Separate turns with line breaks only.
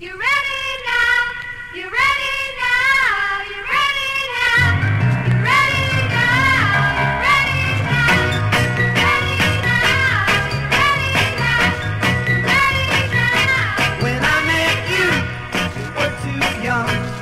You ready now? You
ready
now? You
ready
now? You ready
now? You ready now? Ready now? Ready now? Ready now? When I met you, too young.